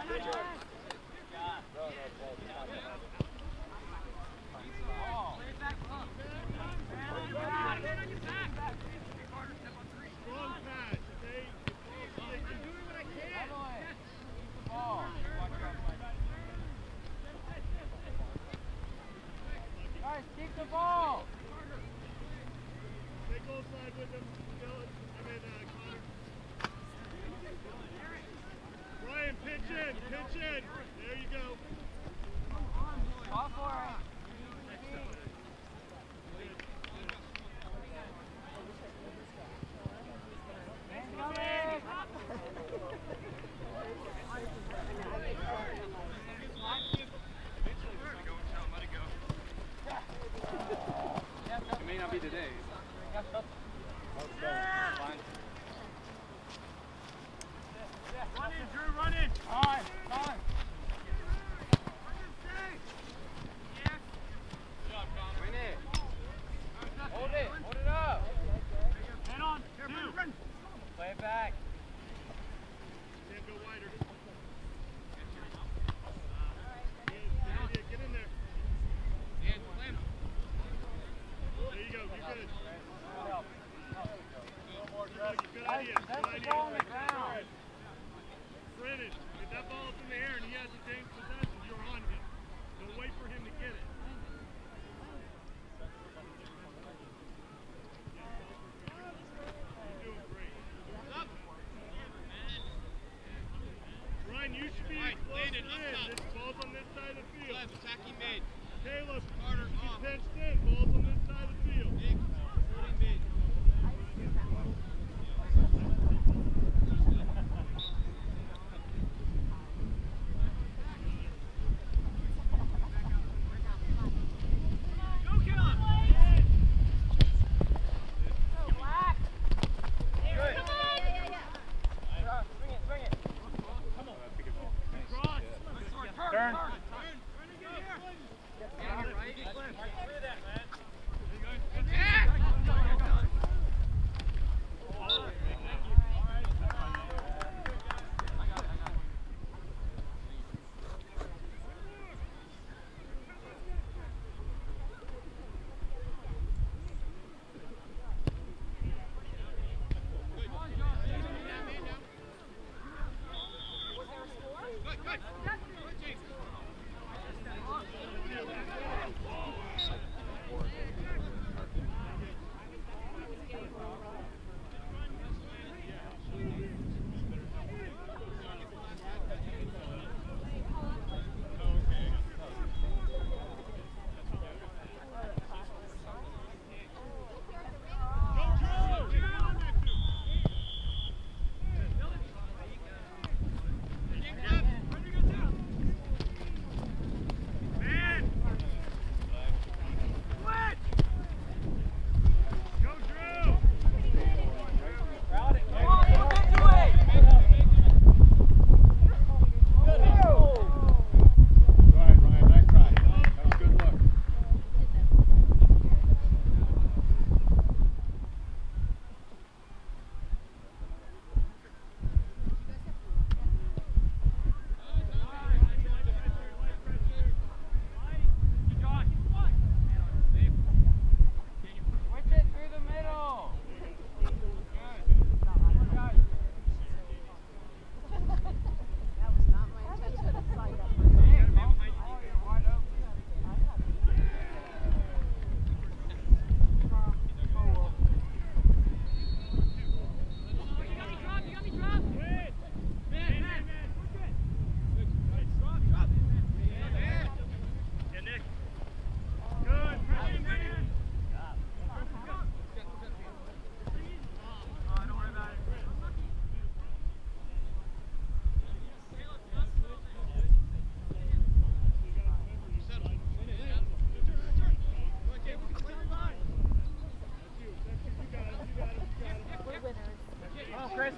Take goal side with him, Dylan. I mean, uh, Connor. Ryan, pitch in, pitch in. There you go. All for it.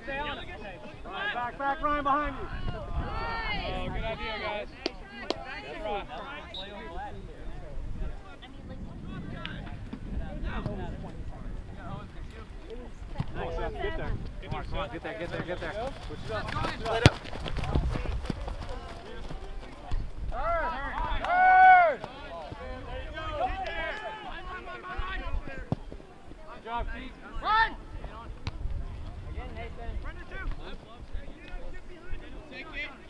Stay on it. Ryan, back, back, Ryan, behind you. Oh, good idea, guys. That's right. Get there. Get there, get there, get it up. Switch up. Good job, Pete. Run! Thank you.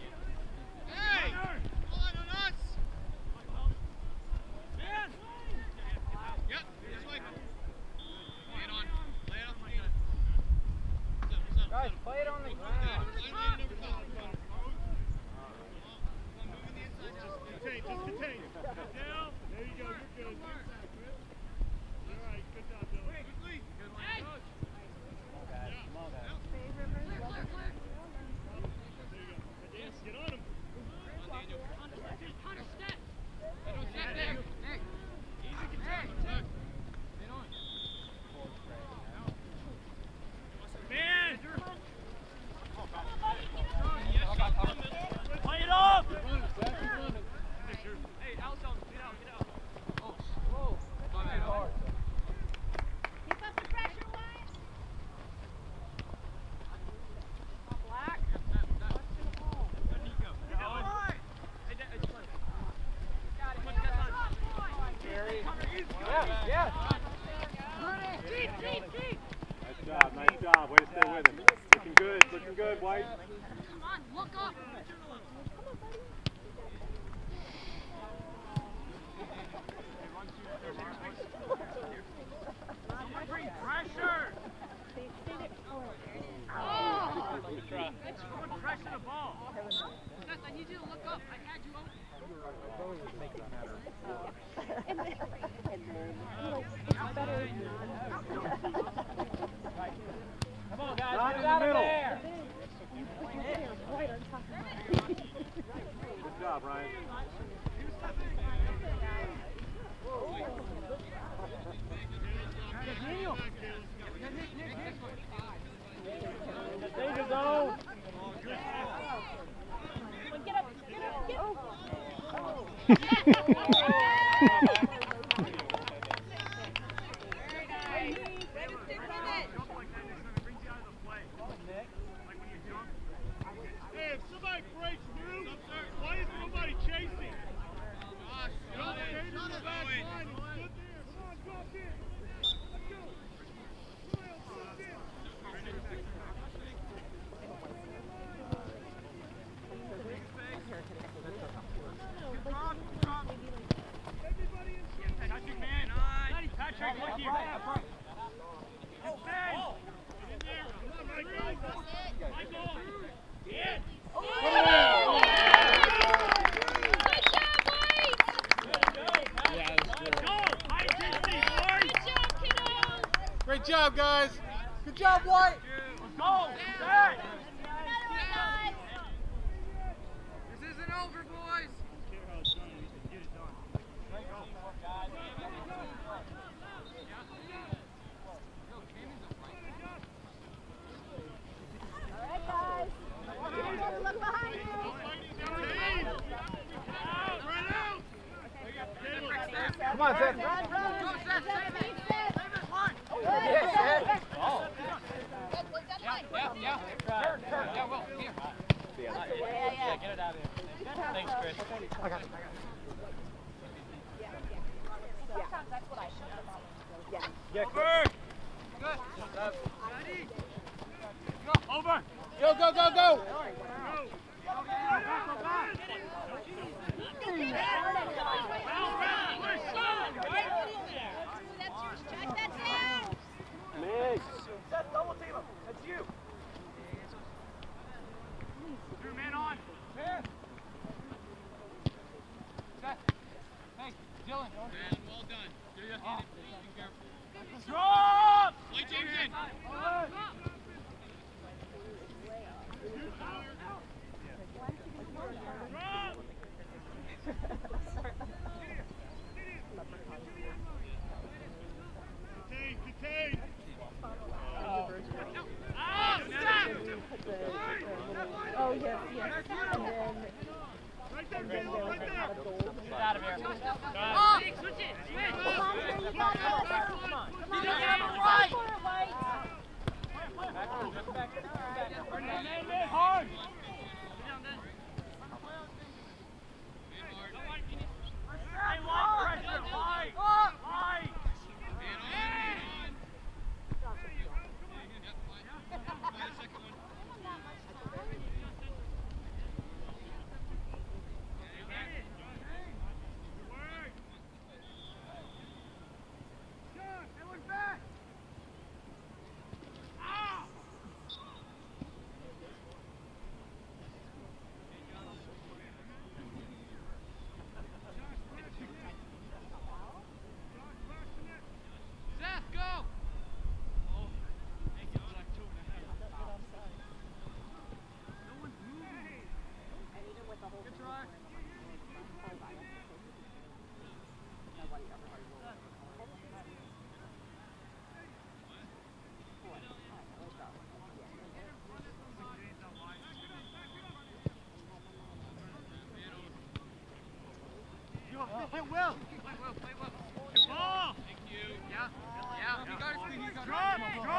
Play well. Play well, play well. Good ball. Thank you. Yeah. Yeah. yeah. You got it, you got. Drop, drop.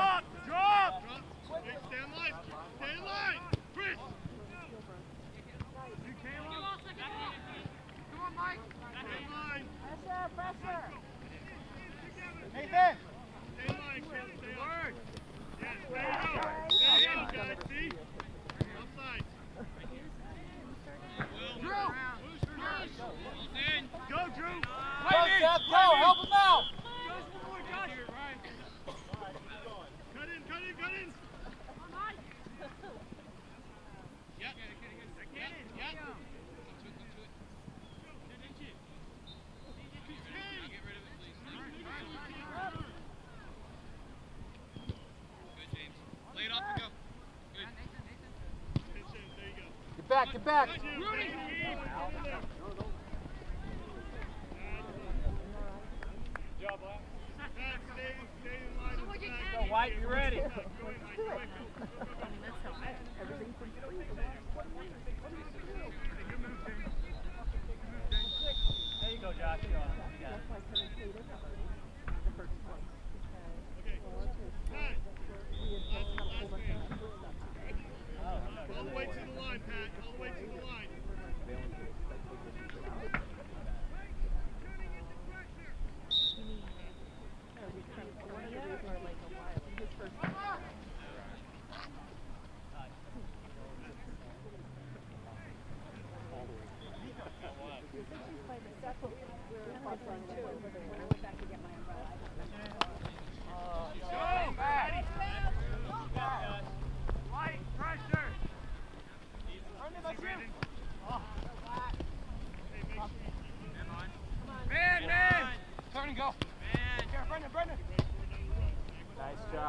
back.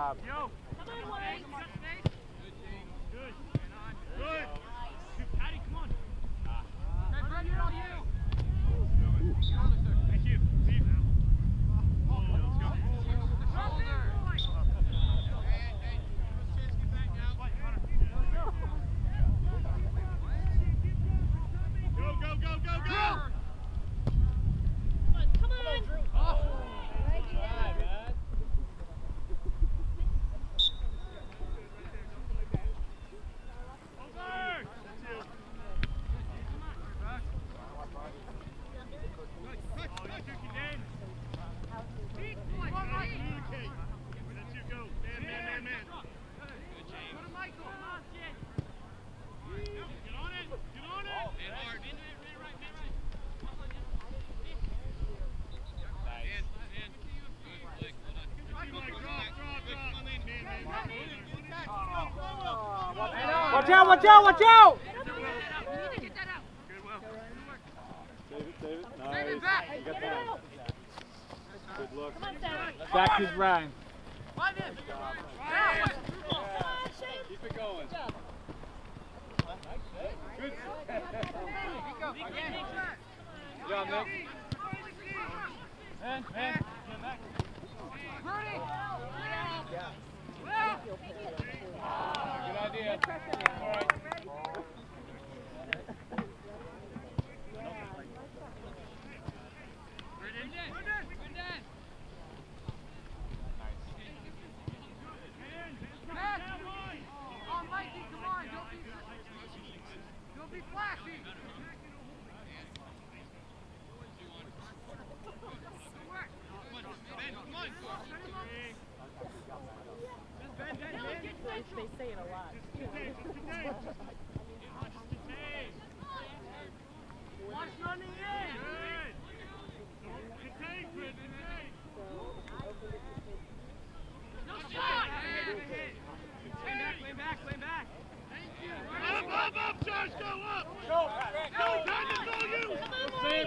job. Yo. Watch out, watch out! David, David, nice. You got that. Good look. Back is Ryan. Keep it going. Good. Good job, Nick.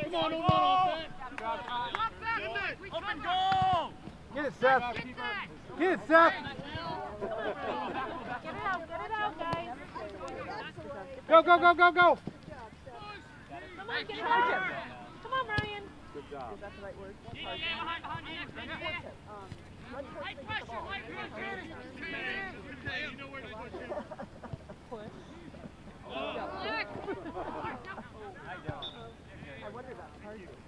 Come on, come on, offense. Up. Get it, Seth. Get it, Seth. Get it out, get it out, guys. Go, go, go, go, go. Come on, get it out. Come on, Ryan. Good job. Is that the right word? Yeah, yeah, behind, behind you. Yeah, yeah. Um, High pressure, high pressure. You know where to go. Push. Look. I don't. I wonder about Tarzan.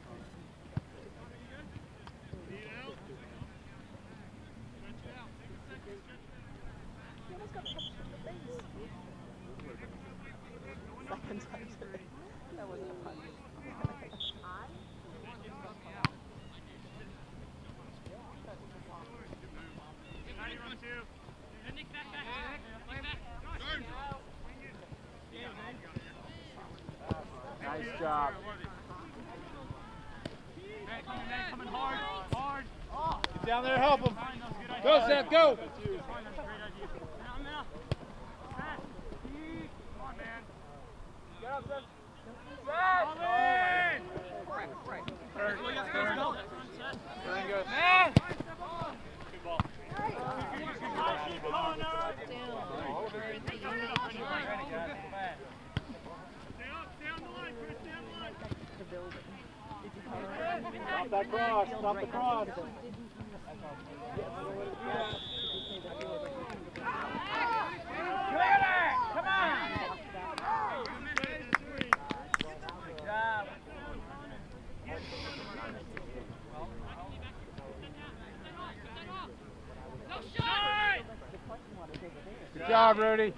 Kennedy.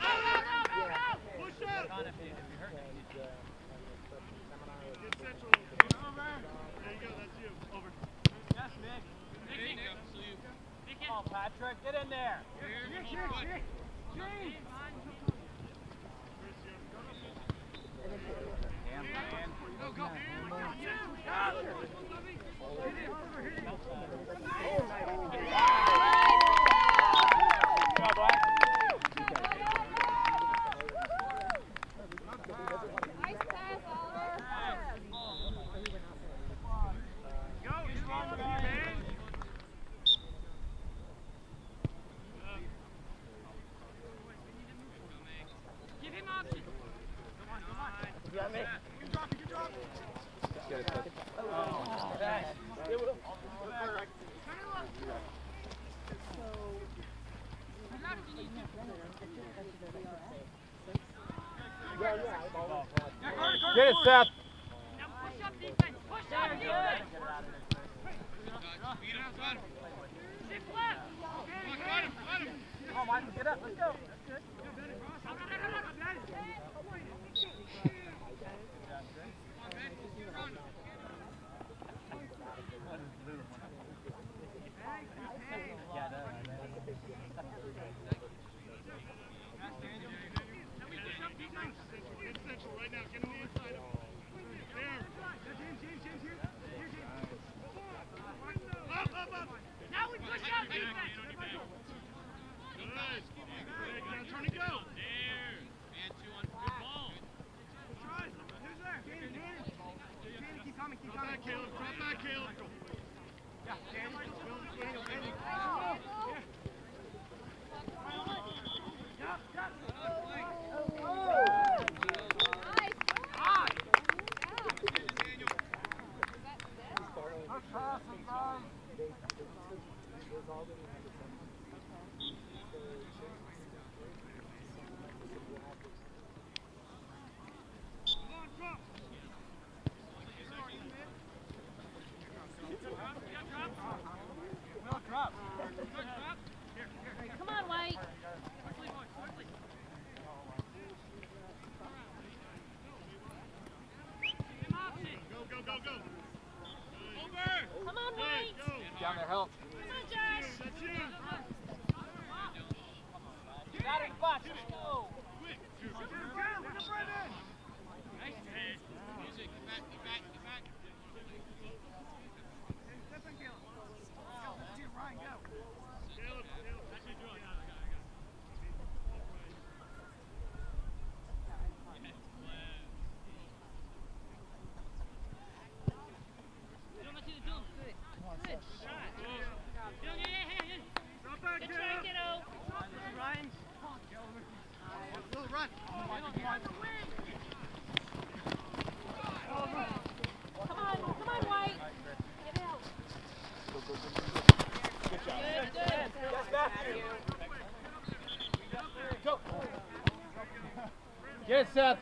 Patrick, get in there. Here, here, here, here. Damn, man. Go, go. Go, go.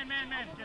Man, man, man,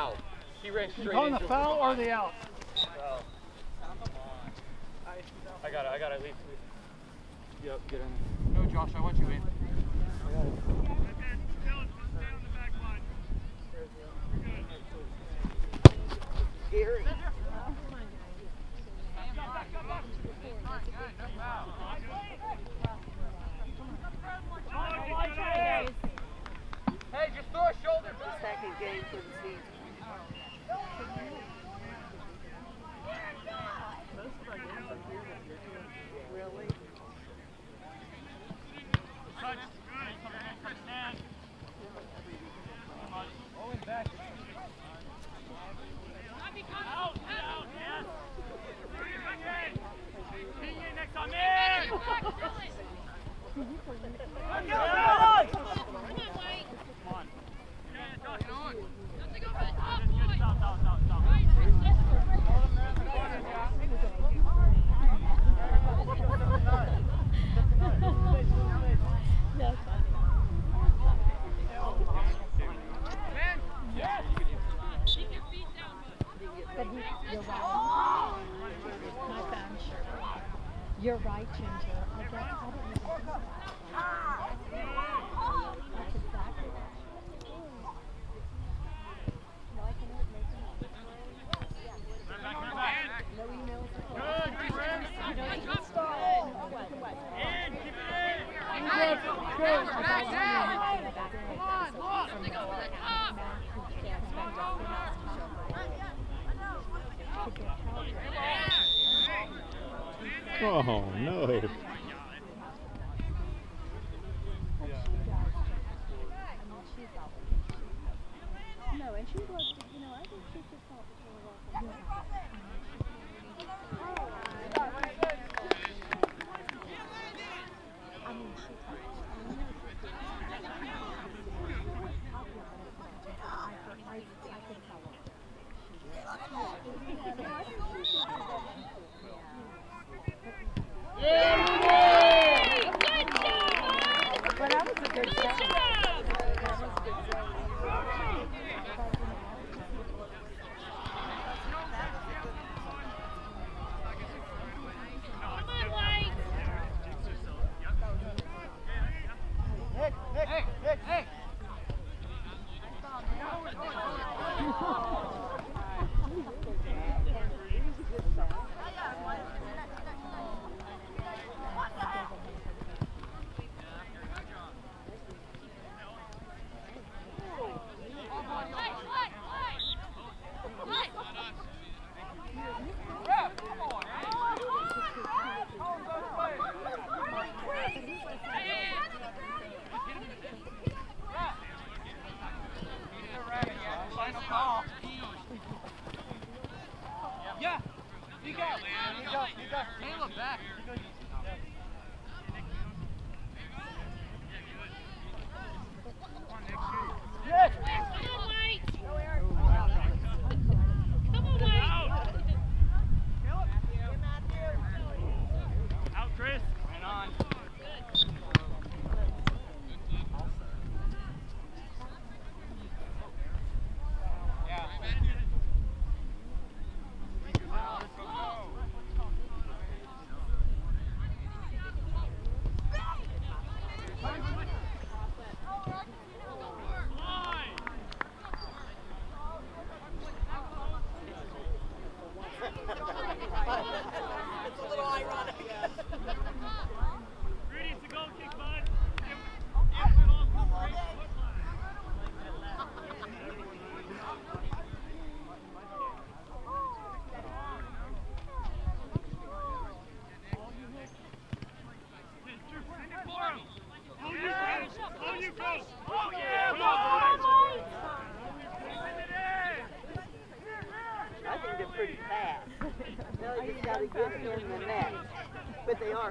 foul. He ran straight. Oh, Calling the foul or the out? I got it. I got it. Leave. leave. Yep. Get in. No, Josh. I want you in. Hey, just throw a shoulder. Second game for the season.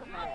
But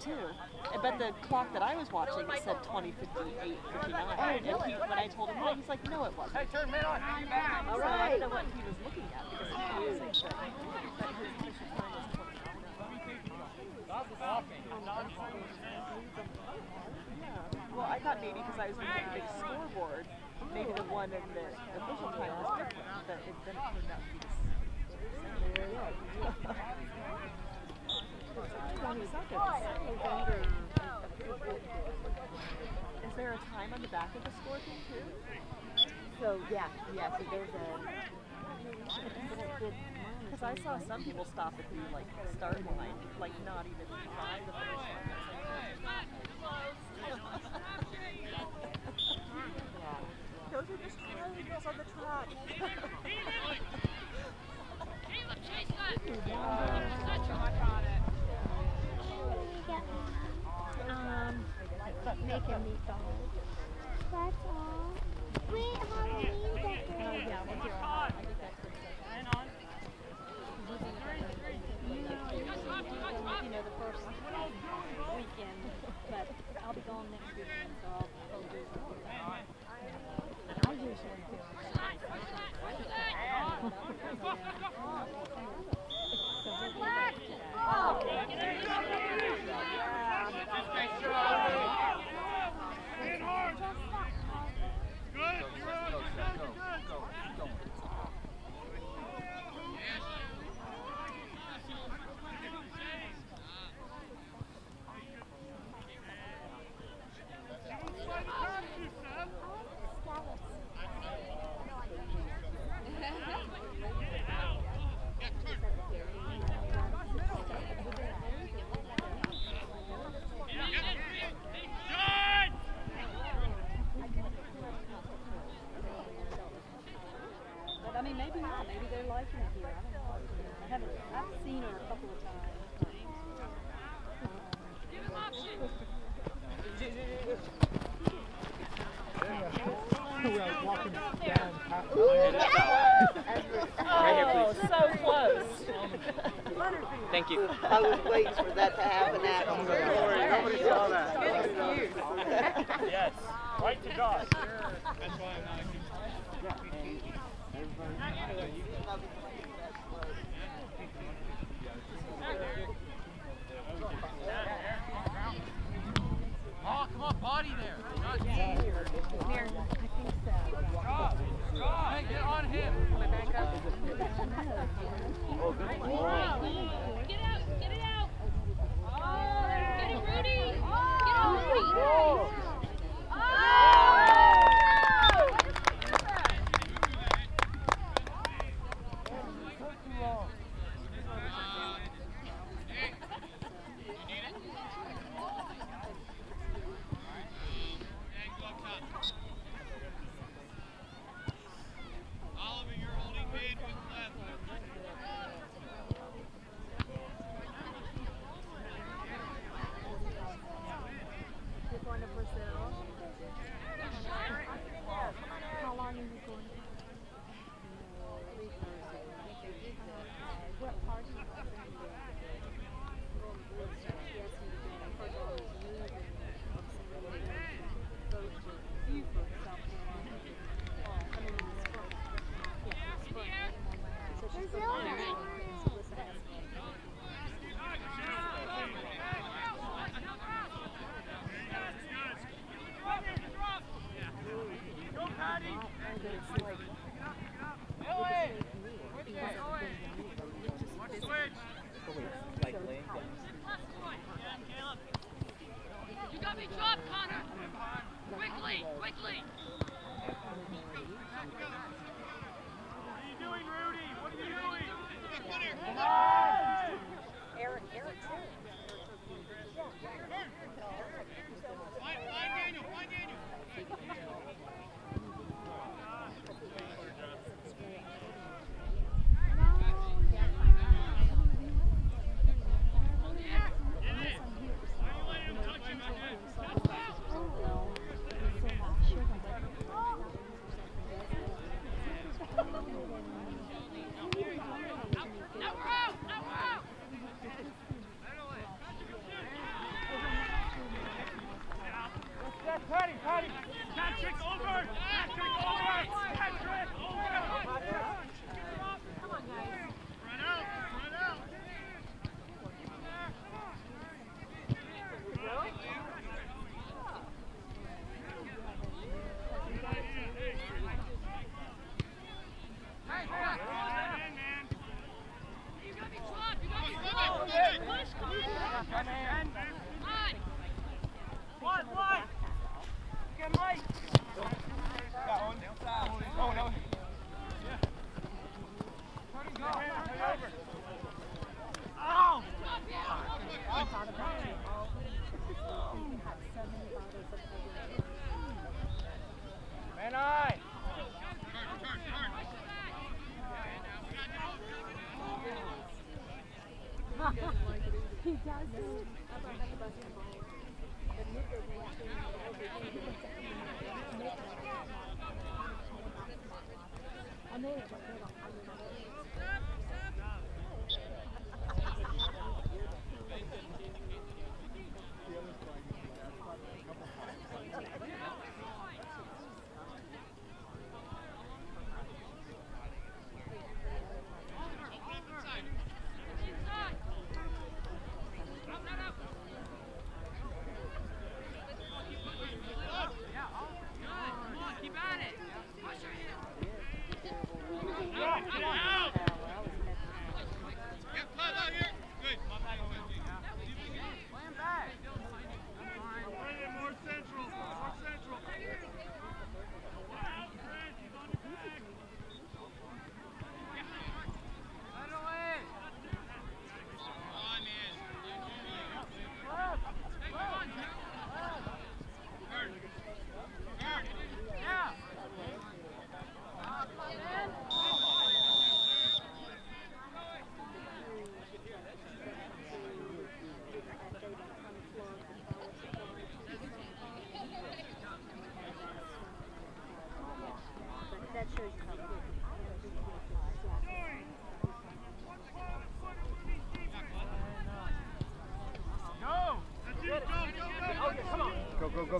too. But the clock that I was watching it said 2058, 59. And he, when I told him that, he's like, no, it wasn't. Hey, turn man on. You back. All right. I don't know what he was looking at because he was oh, saying that, that his official time was 29. Yeah. Well, I thought maybe because I was looking at the big scoreboard, maybe the one in the official time was different, but it then it turned out to be the same. Is there a time on the back of the scorpion too? So yeah, yeah. So there's a. Because I saw some people stop at the like start line, like not even try the first one. Those are just triangles on the track. 他可以到。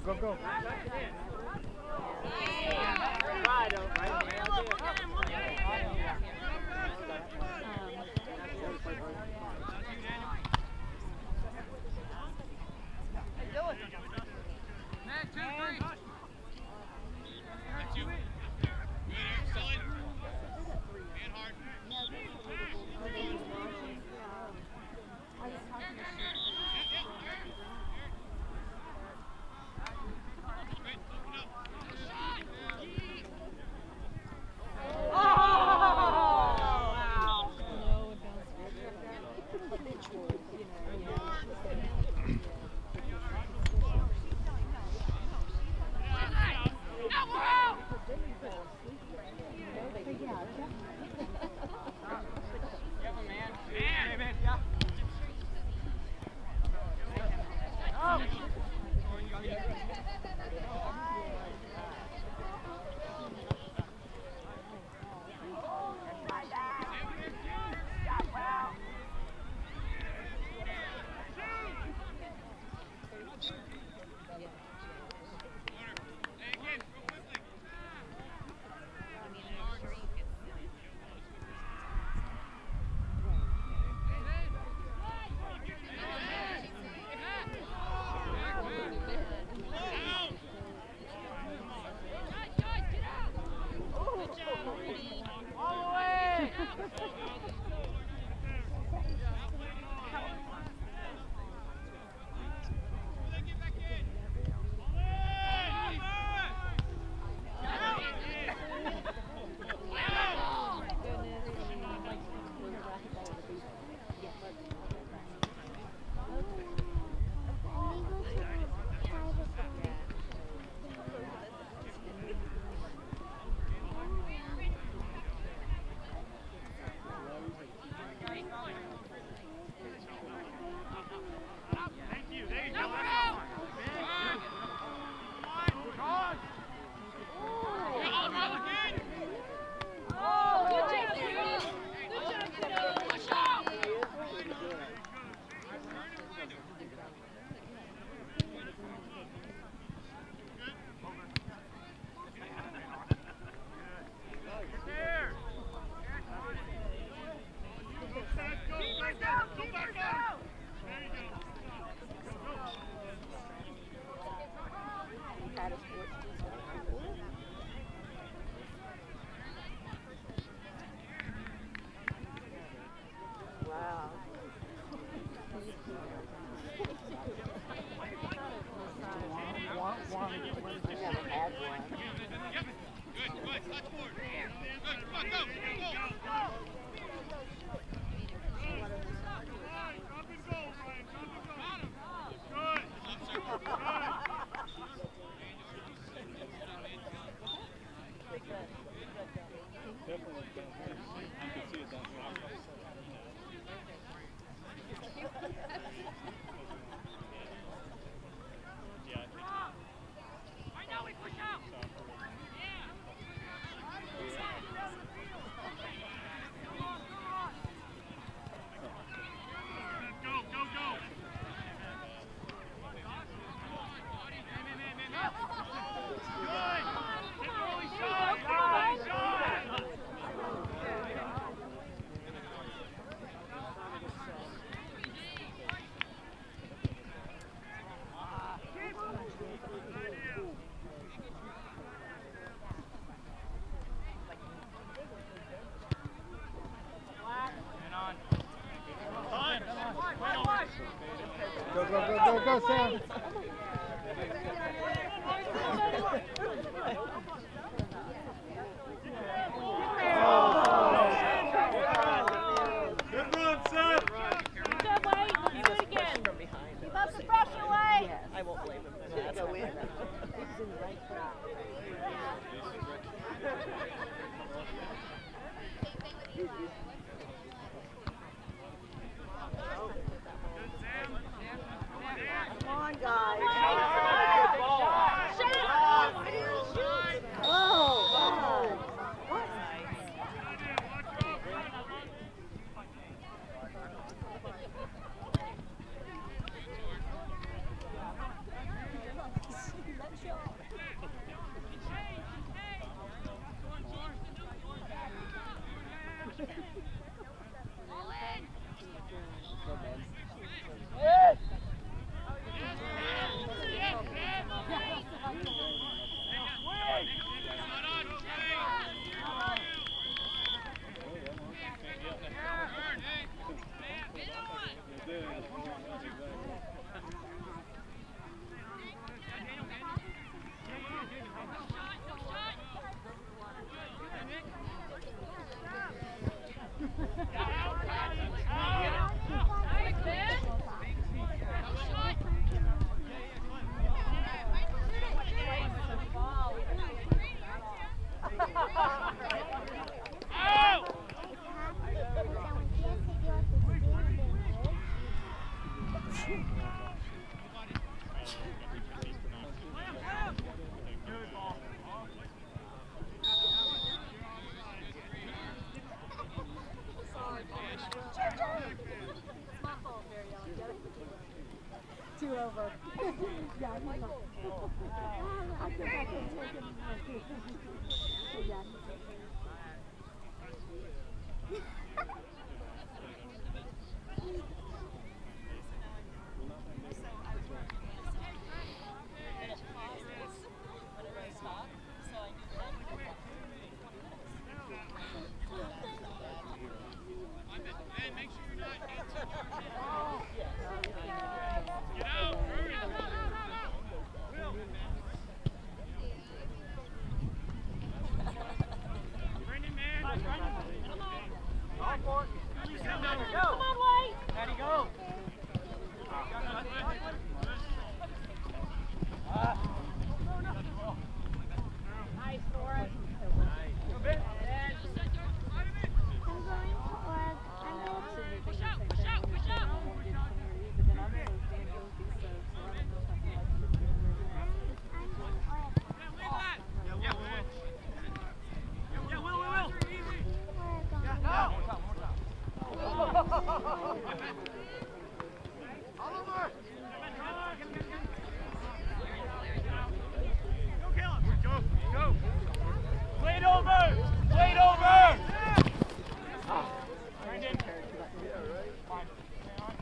Go, go, go, go. Man, two, three. Wow. I never had one. Definitely down here. You can see it down here. Yeah, I think Go, go, go. Good. Take early shot. Early shot. Go, go, go,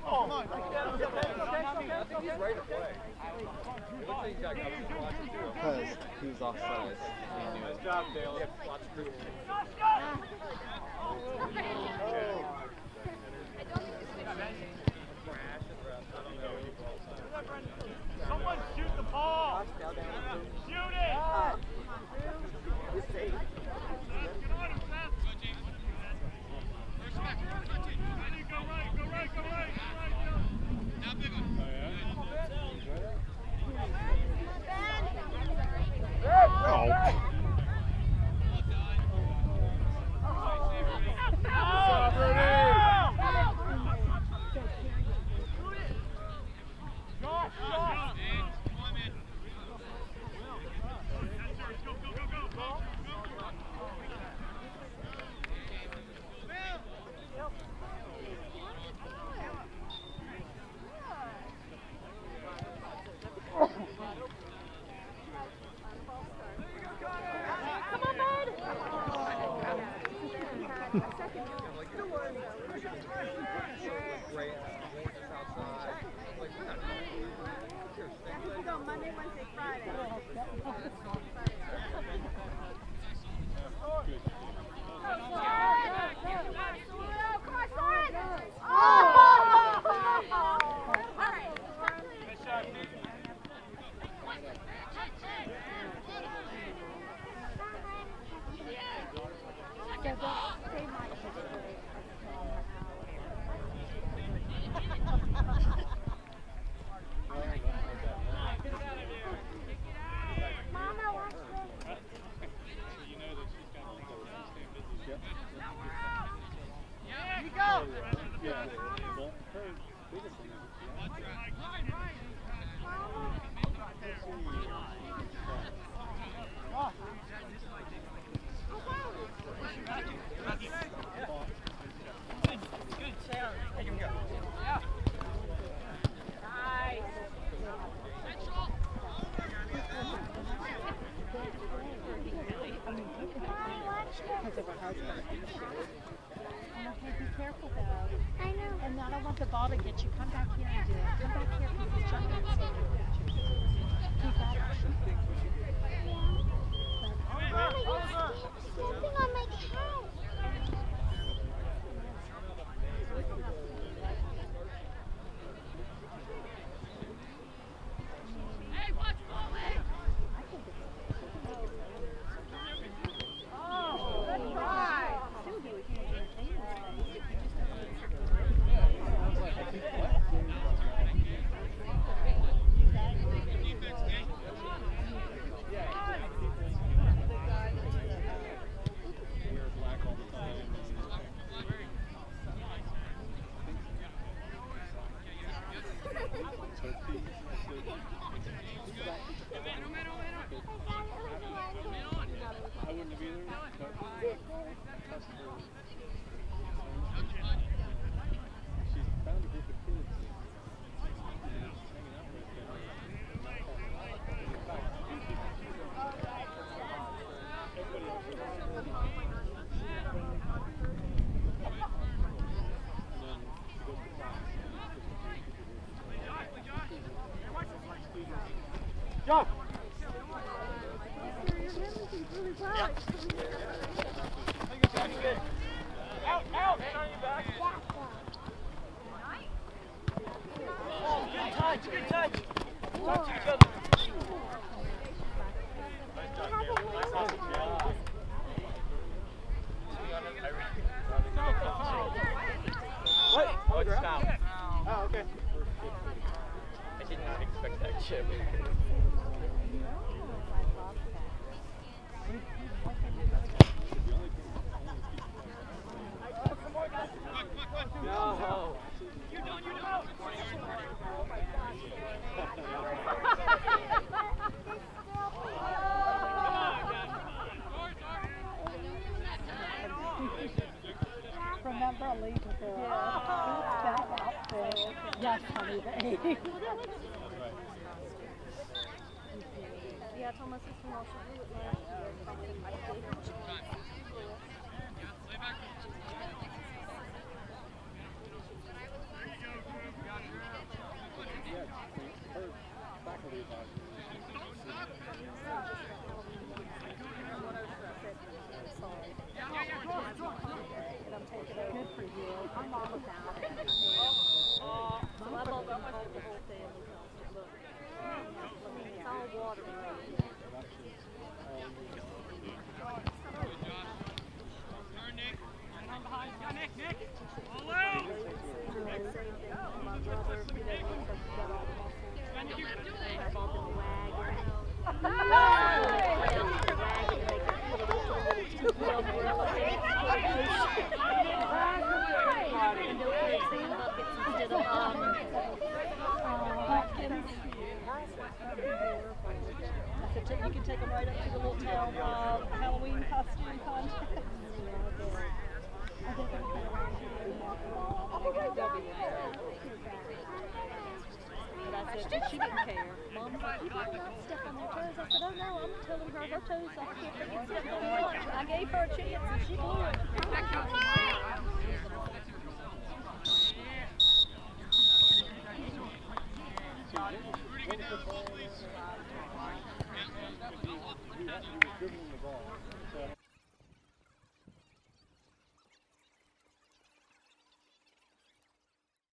Because he was offside. Nice job, Dale. Someone shoot the ball! Josh,